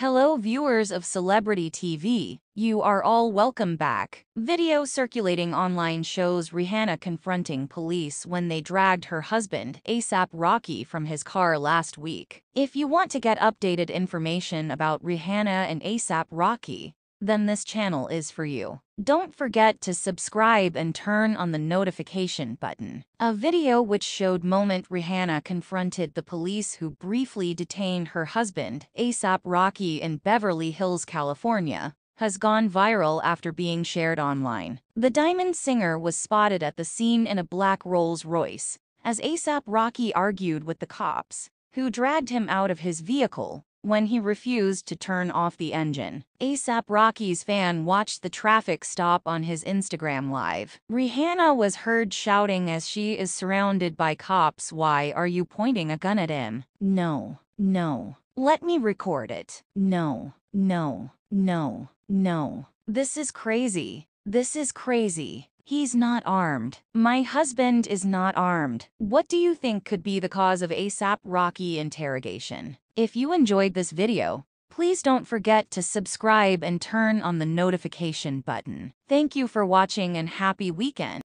Hello viewers of Celebrity TV, you are all welcome back. Video circulating online shows Rihanna confronting police when they dragged her husband, ASAP Rocky, from his car last week. If you want to get updated information about Rihanna and ASAP Rocky, then this channel is for you. Don't forget to subscribe and turn on the notification button. A video which showed moment Rihanna confronted the police who briefly detained her husband, ASAP Rocky in Beverly Hills, California, has gone viral after being shared online. The Diamond singer was spotted at the scene in a black Rolls Royce, as ASAP Rocky argued with the cops, who dragged him out of his vehicle when he refused to turn off the engine. ASAP Rocky's fan watched the traffic stop on his Instagram live. Rihanna was heard shouting as she is surrounded by cops why are you pointing a gun at him? No, no. Let me record it. No, no, no, no. This is crazy. This is crazy. He's not armed. My husband is not armed. What do you think could be the cause of ASAP Rocky interrogation? If you enjoyed this video, please don't forget to subscribe and turn on the notification button. Thank you for watching and happy weekend.